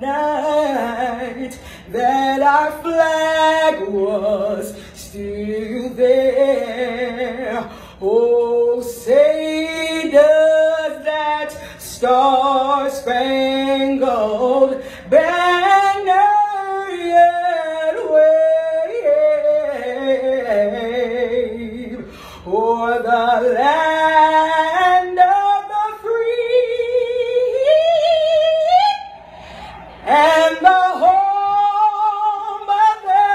night that our flag was still there. Oh, say does that star-spangled banner yet wave o'er the land and the whole mother.